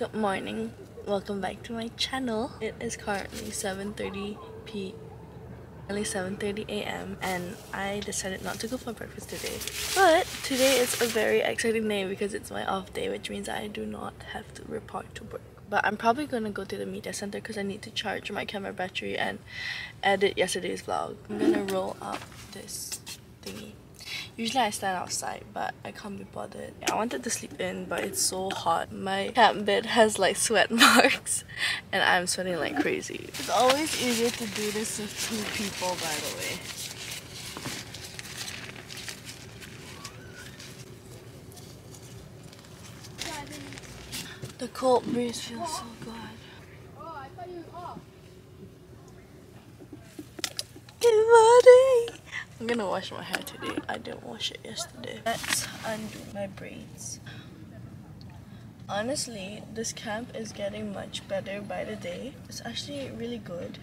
Good morning. Welcome back to my channel. It is currently 7:30 p. Only 7:30 a.m. and I decided not to go for breakfast today. But today is a very exciting day because it's my off day, which means I do not have to report to work. But I'm probably gonna go to the media center because I need to charge my camera battery and edit yesterday's vlog. I'm gonna roll up this thingy. Usually I stand outside, but I can't be bothered. I wanted to sleep in, but it's so hot. My camp bed has like sweat marks, and I'm sweating like crazy. It's always easier to do this with two people, by the way. The cold breeze feels so good. Good morning! I'm gonna wash my hair today. I didn't wash it yesterday. Let's undo my braids. Honestly, this camp is getting much better by the day. It's actually really good.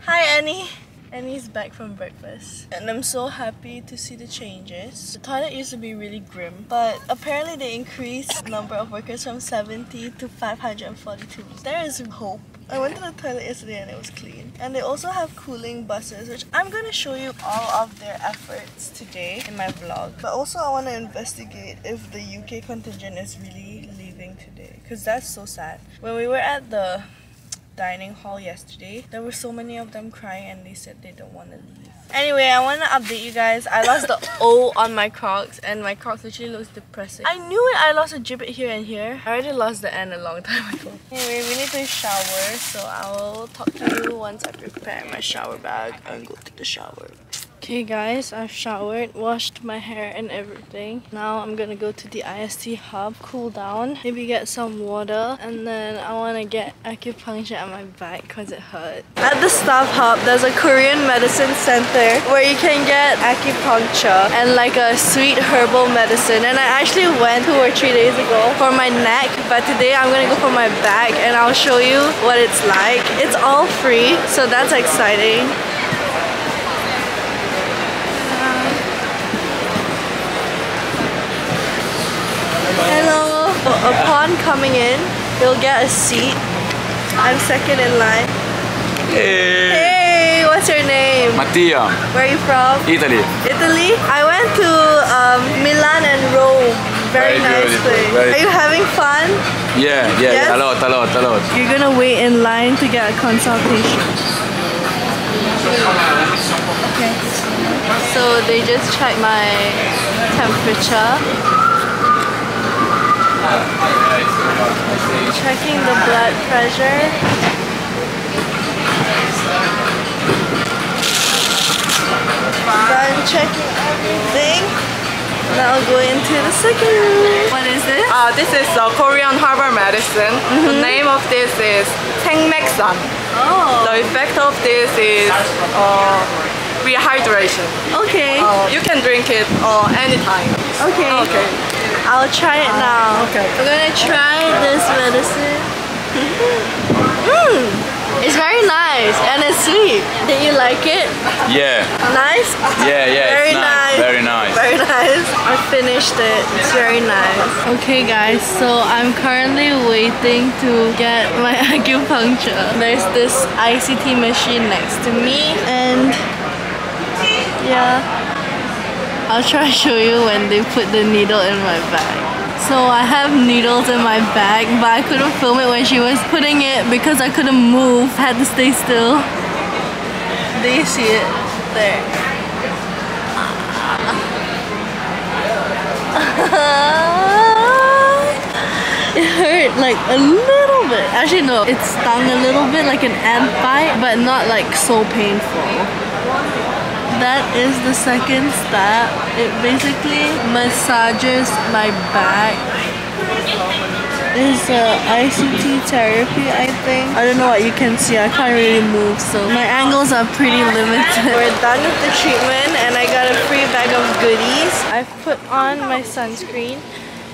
Hi Annie! Annie's back from breakfast. And I'm so happy to see the changes. The toilet used to be really grim, but apparently they increased the number of workers from 70 to 542. There is hope. I went to the toilet yesterday and it was clean. And they also have cooling buses, which I'm going to show you all of their efforts today in my vlog. But also I want to investigate if the UK contingent is really leaving today. Because that's so sad. When we were at the dining hall yesterday. There were so many of them crying and they said they don't want to leave. Anyway, I want to update you guys. I lost the O on my Crocs and my Crocs literally looks depressing. I knew it. I lost a gibbet here and here. I already lost the N a long time ago. Anyway, we need to shower so I will talk to you once I prepare my shower bag and go to the shower. Okay guys, I've showered, washed my hair and everything. Now I'm gonna go to the IST hub, cool down, maybe get some water, and then I wanna get acupuncture at my back because it hurt. At the staff hub, there's a Korean medicine center where you can get acupuncture and like a sweet herbal medicine. And I actually went two or three days ago for my neck, but today I'm gonna go for my back and I'll show you what it's like. It's all free, so that's exciting. Coming in, you'll get a seat. I'm second in line. Hey. Hey, what's your name? Mattia, Where are you from? Italy. Italy? I went to um, Milan and Rome. Very, Very nice place. very- Are you having fun? Yeah, yeah, Yes? a lot, a lot, a lot. You're gonna wait in line to get a consultation. Okay. So they just checked my temperature. Checking the blood pressure. Done checking everything. Now go into the second room. What is this? Uh, this is a Korean herbal medicine. The name of this is Saengmaeksan. Oh, The effect of this is uh, rehydration. okay. Uh, you can drink it uh, anytime. Okay. Okay. I'll try it now. okay. I'm gonna try this medicine. Mmm, it's very nice and it's sweet. Did you like it? Yeah, Nice? yeah, yeah. Very it's nice. nice. Very nice. Very nice. I finished it. It's very nice. Okay guys, so I'm currently waiting to get my acupuncture. There's this ICT machine next to me and yeah. I'll try to show you when they put the needle in my bag. So I have needles in my bag, but I couldn't film it when she was putting it because I couldn't move. Had to stay still. Do you see it? There. it hurt like a little bit. Actually no, it stung a little bit like an ant bite, but not like so painful. That is the second step. It basically massages my back. It's a ICT therapy, I think. I don't know what you can see. I can't really move, so my angles are pretty limited. We're done with the treatment, and I got a free bag of goodies. I've put on my sunscreen,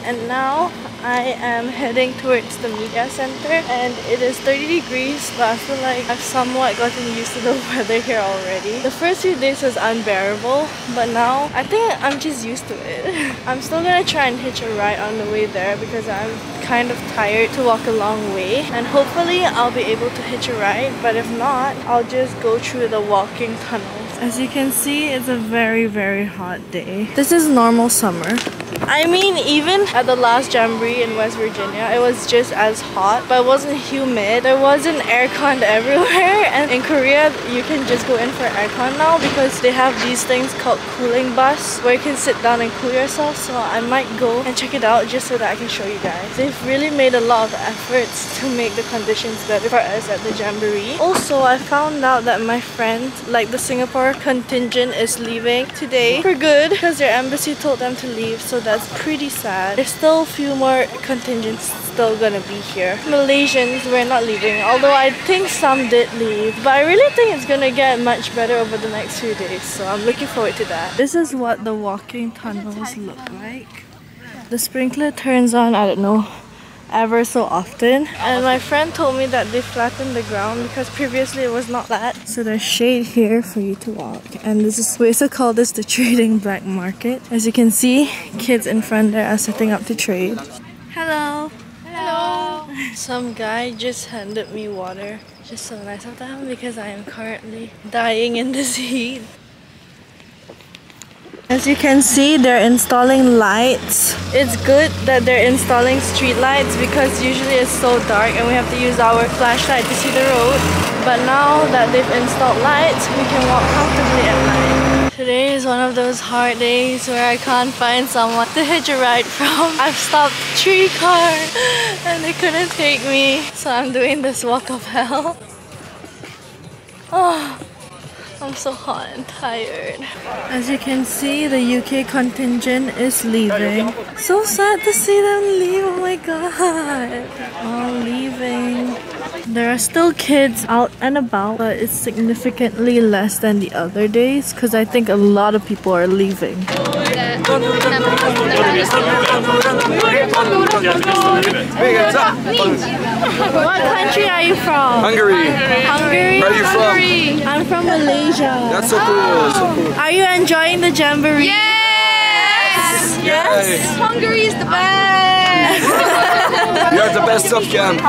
and now I am heading towards the media center and it is 30 degrees but I feel like I've somewhat gotten used to the weather here already. The first few days was unbearable but now I think I'm just used to it. I'm still gonna try and hitch a ride on the way there because I'm kind of tired to walk a long way and hopefully I'll be able to hitch a ride but if not I'll just go through the walking tunnels. As you can see it's a very very hot day. This is normal summer. I mean, even at the last Jamboree in West Virginia, it was just as hot, but it wasn't humid. There wasn't aircon everywhere, and in Korea, you can just go in for aircon now because they have these things called cooling bus where you can sit down and cool yourself. So I might go and check it out just so that I can show you guys. They've really made a lot of efforts to make the conditions better for us at the Jamboree. Also, I found out that my friend, like the Singapore contingent, is leaving today for good because their embassy told them to leave. So that's pretty sad. There's still a few more contingents still gonna be here. Malaysians were not leaving, although I think some did leave. But I really think it's gonna get much better over the next few days, so I'm looking forward to that. This is what the walking tunnels look like. The sprinkler turns on, I don't know, ever so often. And my friend told me that they flattened the ground because previously it was not flat. So there's shade here for you to walk. And this is, we also call this the trading black market. As you can see, kids in front there are setting up to trade. Some guy just handed me water. Just so nice of them because I am currently dying in this heat. As you can see, they're installing lights. It's good that they're installing street lights because usually it's so dark and we have to use our flashlight to see the road. But now that they've installed lights, we can walk comfortably at night. Today is one of those hard days where I can't find someone to hitch a ride from. I've stopped three cars and they couldn't take me. So I'm doing this walk of hell. Oh. I'm so hot and tired. As you can see, the UK contingent is leaving. So sad to see them leave, oh my god. All leaving. There are still kids out and about, but it's significantly less than the other days because I think a lot of people are leaving. What country are you from? Hungary. Hungary? Where are you from? I'm from Malaysia. That's so cool. So oh. cool. Are you enjoying the jamboree? Yes. Yes. Hungary is the best. You're the best of camp.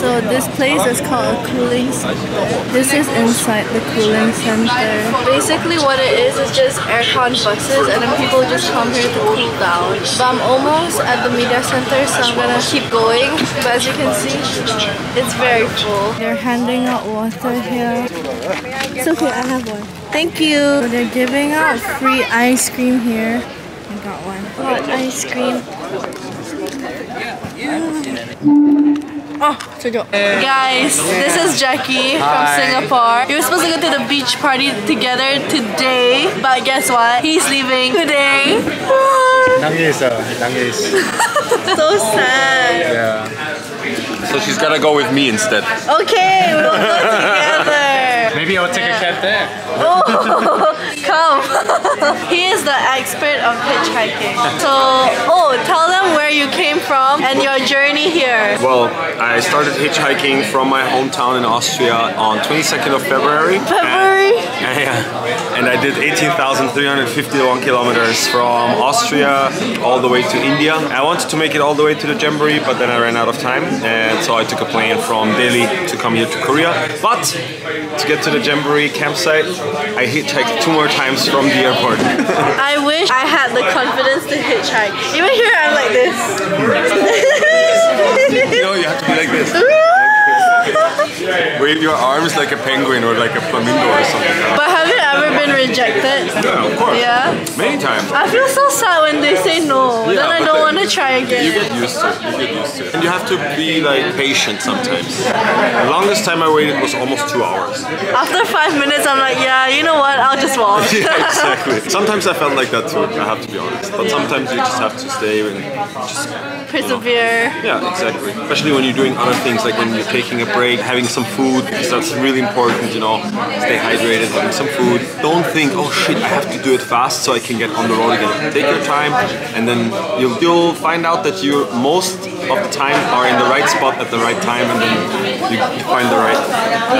So this place is called a cooling center. This is inside the cooling center. Basically what it is is just aircon buses and then people just come here to cool down. But I'm almost at the media center so I'm gonna keep going. But as you can see, it's very full. They're handing out water here. It's okay, I have one. Thank you. They're giving out free ice cream here. I got one. Hot ice cream. Oh, sedap. Guys, this is Jackie from Singapore. We were supposed to go to the beach party together today, but guess what? He's leaving today. Nangis, uh, nangis. so sad. Yeah. So she's gonna go with me instead. Okay, we'll go together. Maybe I'll take a cab there. Oh, come. he is the expert of hitchhiking. So, tell them where you came from and your journey here. Well, I started hitchhiking from my hometown in Austria on 22nd of February. February? And, yeah, and I did 18,351 kilometers from Austria all the way to India. I wanted to make it all the way to the Jamboree, but then I ran out of time, and so I took a plane from Delhi to come here to Korea. But to get to the Jamboree campsite, I hitchhiked two more times from the airport. I wish I had the confidence to hitchhike. Even Like this. Know, you have to be like this. Wave your arms like a penguin or like a flamingo or something. but have you ever been rejected? Yeah, of course. Yeah. Many times. I feel so sad when they say no. Yeah, then I don't want to try again. You get used to it. You get used to it. and you have to be like patient sometimes. The longest time I waited was almost two hours. After five minutes, I'm like, yeah, you know what? I'll just walk. yeah, exactly. Sometimes I felt like that too, I have to be honest. But sometimes you just have to stay and just Persevere. yeah, exactly. Especially when you're doing other things like when you're taking a break, having some food food because that's really important, you know. Stay hydrated, having some food. Don't think, oh shit, I have to do it fast so I can get on the road again. Take your time and then you'll, you'll find out that you most of the time are in the right spot at the right time and then you, you find the right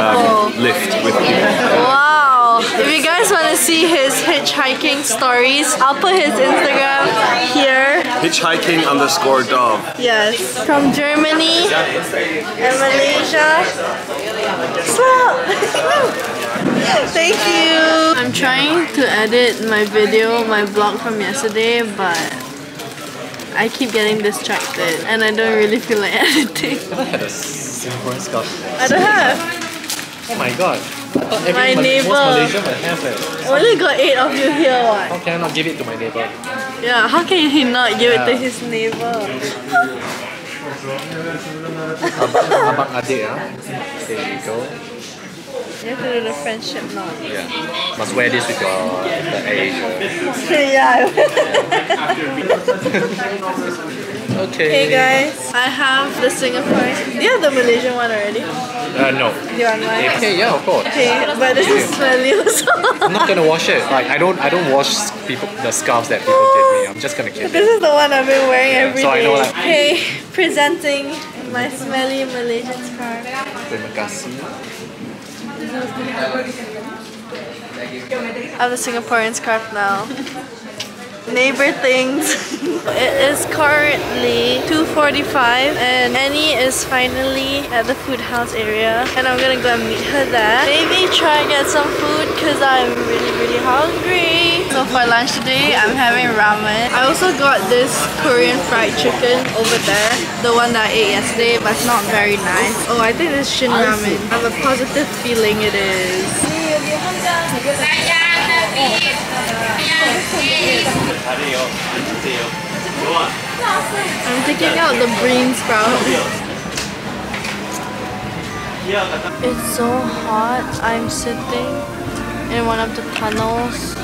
um, lift with people. Wow! If you guys want to see his hitchhiking stories, I'll put his Instagram here. Hitchhiking underscore dove. Yes. From Germany and Malaysia. Stop! Thank you! I'm trying to edit my video, my vlog from yesterday, but I keep getting distracted and I don't really feel like editing. I had a Singaporean scout. I don't have. Oh my god. My neighbor. Most Malaysian would have it. Only got eight of you here, what? How can I not give it to my neighbor? Yeah, how can he not give it to his neighbor? Abang adik ah. There you go. You have to do the friendship knot. Yeah. Must wear this with your the age. yeah. Okay. hey guys, I have the Singapore. Do you have the Malaysian one already? Uh, no. Do you want mine? Okay, yeah, of course. Okay, but this is smelly also. I'm not gonna wash it. Like I don't, I don't wash people the scarves that people give me. I'm just gonna keep. This is the one I've been wearing every day. so I know, like- Okay, presenting my smelly Malaysian scarf. Terima kasih. I have a Singaporean scarf now. Neighbor things. it is currently 2.45 and Annie is finally at the food house area and I'm gonna go and meet her there. Maybe try and get some food because I'm really really hungry. So for lunch today I'm having ramen. I also got this Korean fried chicken over there. The one that I ate yesterday but it's not very nice. Oh I think this Shin ramen. I have a positive feeling it is. I'm taking out the bean sprout. It's so hot. I'm sitting in one of the tunnels.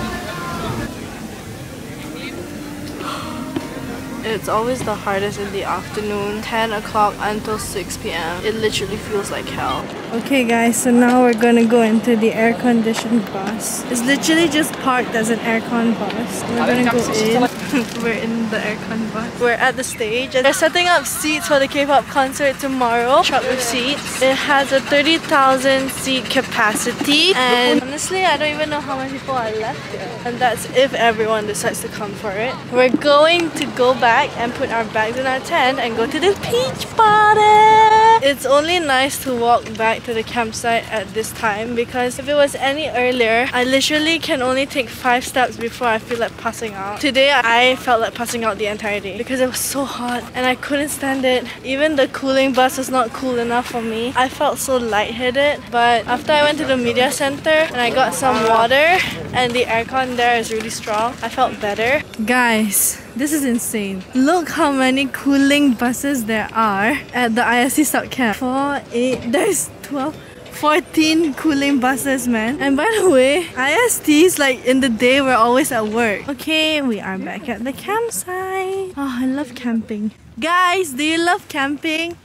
It's always the hardest in the afternoon, 10 o'clock until 6 p.m. It literally feels like hell. Okay guys, so now we're gonna go into the air-conditioned bus. It's literally just parked as an aircon bus. We're gonna go in. we're in the aircon bus. We're at the stage they're setting up seats for the K-pop concert tomorrow. Truck with seats. It has a 30,000 seat capacity and honestly I don't even know how many people are left here. And that's if everyone decides to come for it. We're going to go back and put our bags in our tent and go to the beach party. It's only nice to walk back to the campsite at this time because if it was any earlier, I literally can only take five steps before I feel like passing out. Today I felt like passing out the entire day because it was so hot and I couldn't stand it. Even the cooling bus was not cool enough for me. I felt so lightheaded but after I went to the media center and I got some water and the aircon there is really strong, I felt better. Guys, this is insane. Look how many cooling buses there are at the ISC South Camp. 4, 8, there's 12. 14 cooling buses, man. And by the way, ISTs, like in the day, we're always at work. Okay, we are back at the campsite. Oh, I love camping. Guys, do you love camping?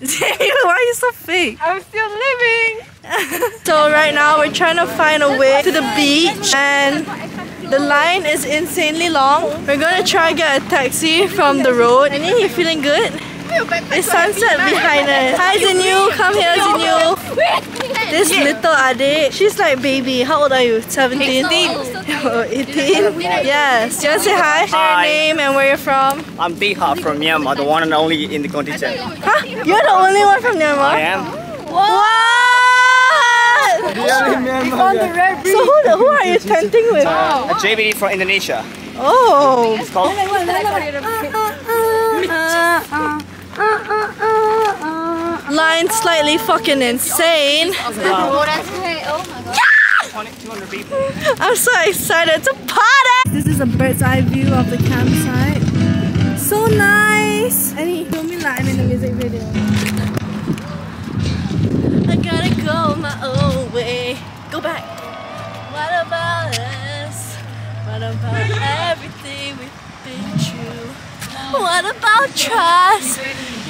Why are you so fake? I'm still living. So right now we're trying to find a way to the beach and the line is insanely long. We're gonna try get a taxi from the road. And you feeling good? It's sunset behind us. Hi Zinyu, come here Zinyu. This little Ade, she's like baby. How old are you? 17? Oh, 18? Yes. Do you want to say hi? Say your name and where you're from. I'm Biha from Myanmar, the one and only in the contingent. Huh? You're the only one from Myanmar? I am. What? So who, who are you tenting with? A JBD from Indonesia. Oh. It's called Line slightly fucking insane. 200. I'm so excited to party. This is a bird's eye view of the campsite. So nice. And he filmed me live in the music video go my own way. Go back. What about us? What about everything we've been through? What about trust?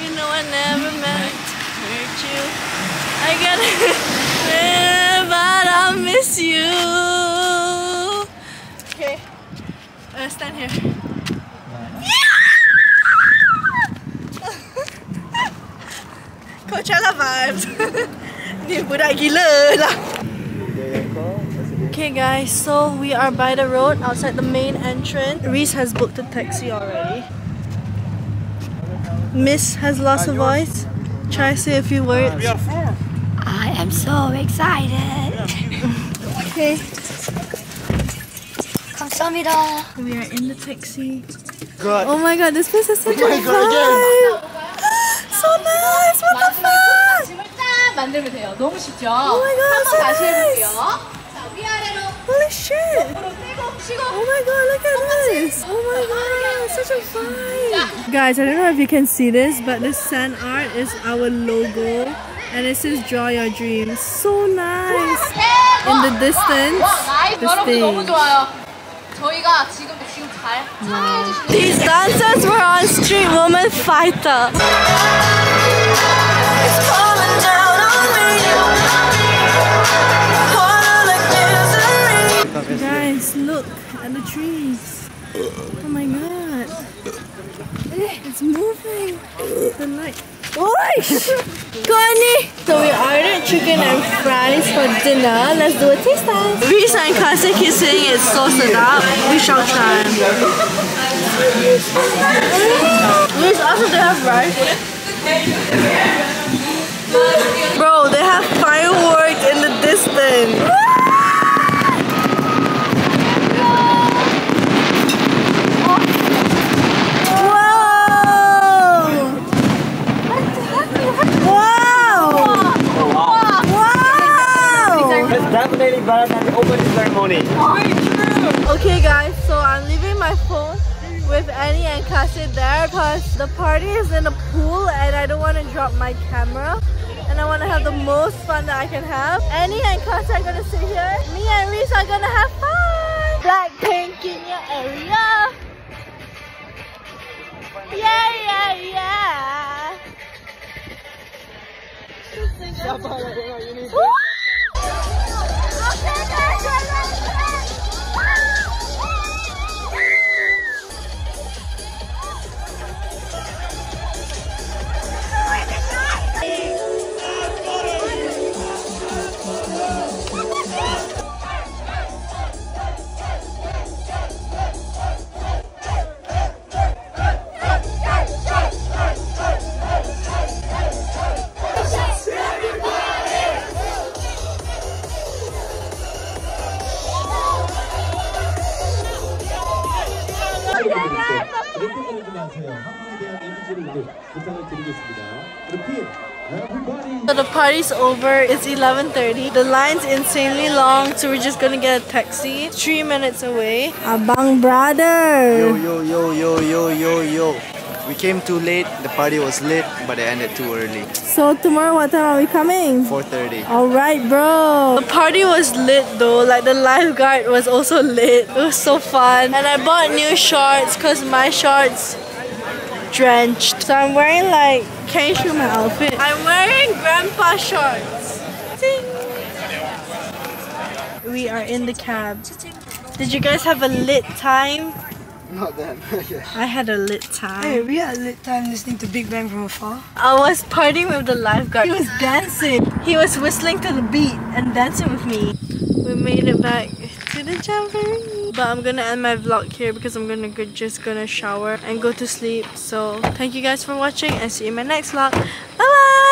You know I never meant to hurt you. I gotta live, but I miss you. Okay, uh, stand here. Coachella vibes. Ni budak gila lah. Okay guys, so we are by the road outside the main entrance. Reese has booked a taxi already. Miss has lost her voice. Try to say a few words. I am so excited. Okay, 감사합니다. we are in the taxi. God. Oh my god, this place is such a my God, vibe. So 만들면 돼요. 너무 쉽죠? Oh my god, 한번 so 다시 nice. 해볼게요. 자, 위아래로 Holy shit. 무릎 떼고 쉬고. Oh my god, look at this! Oh my god, such a vibe! Guys, I don't know if you can see this, but this sand art is our logo. And it says draw your dreams. So nice! In the distance, 와, 나이스. the 여러분 너무 stage. 좋아요. 저희가 지금 지금 잘 참여해 주시는 These dancers were on Street Woman Fighter. Guys, look at the trees. Oh my god. It's moving. The light. Oish! Connie! So we ordered chicken and fries for dinner. Let's do a taste test. Reese and Kasi keep saying it's so sedap. We shall try. Reese also they have rice. Bro, they have fireworks in the distance. Whoa! Wow! Wow! It's definitely better than the opening ceremony. Okay guys, so I'm leaving my phone with Annie and Kasi there because the party is in a pool and I don't want to drop my camera and I want to have the most fun that I can have. Annie and Kasi are gonna sit here. Me and Reese are gonna have fun. Blackpink in your area. Yeah, yeah, yeah. So the party's over. It's 11:30. The line's insanely long, so we're just gonna get a taxi. Three minutes away. Abang brother. Yo, yo, yo, yo, yo, yo, yo. We came too late. The party was lit, but it ended too early. So tomorrow, what time are we coming? 4:30. All right, bro. The party was lit though. Like the lifeguard was also lit. It was so fun. And I bought new shorts cause my shorts drenched. So I'm wearing like, can you show my outfit? I'm wearing grandpa shorts. Ting. We are in the cab. Did you guys have a lit time? Not then. I had a lit time. Hey, we had a lit time listening to Big Bang from afar. I was partying with the lifeguard. He was dancing. He was whistling to the beat and dancing with me. We made it back to the jamboree. But I'm gonna end my vlog here because I'm gonna go, just gonna shower and go to sleep. So thank you guys for watching and see you in my next vlog. Bye bye.